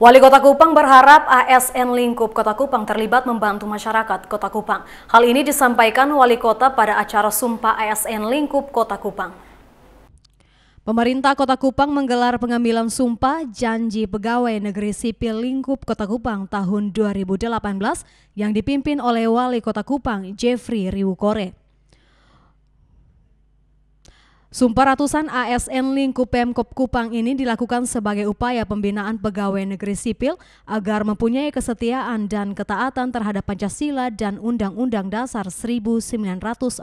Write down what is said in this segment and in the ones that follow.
Wali Kota Kupang berharap ASN Lingkup Kota Kupang terlibat membantu masyarakat Kota Kupang. Hal ini disampaikan Wali Kota pada acara Sumpah ASN Lingkup Kota Kupang. Pemerintah Kota Kupang menggelar pengambilan sumpah janji pegawai negeri sipil Lingkup Kota Kupang tahun 2018 yang dipimpin oleh Wali Kota Kupang Jeffrey Riwukore. Sumpah ratusan ASN lingkup Pemkop Kupang ini dilakukan sebagai upaya pembinaan pegawai negeri sipil agar mempunyai kesetiaan dan ketaatan terhadap Pancasila dan Undang-Undang Dasar 1945.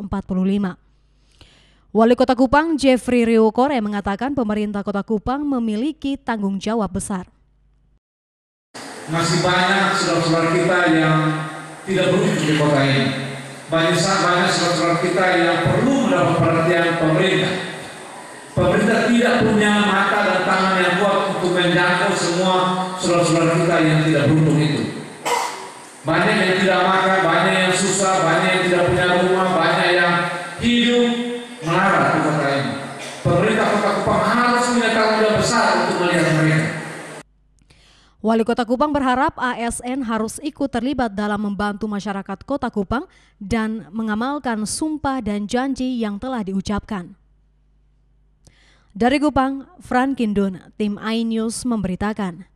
Wali Kota Kupang Jeffrey Riwokore mengatakan pemerintah Kota Kupang memiliki tanggung jawab besar. Masih banyak saudara-saudara kita yang tidak beruntung di kota ini banyak banyak saudara kita yang perlu mendapat perhatian pemerintah. Pemerintah tidak punya mata dan tangan yang kuat untuk menjangkau semua saudara-saudara kita yang tidak beruntung itu. Banyak yang tidak makan, banyak yang susah, banyak yang tidak punya rumah, banyak yang hidup melarat di kota ini. Pemerintah kota Kupang harus punya tanggung jawab besar untuk melihat mereka. Wali Kota Kupang berharap ASN harus ikut terlibat dalam membantu masyarakat Kota Kupang dan mengamalkan sumpah dan janji yang telah diucapkan. Dari Kupang, Fran Kindun, tim iNews memberitakan.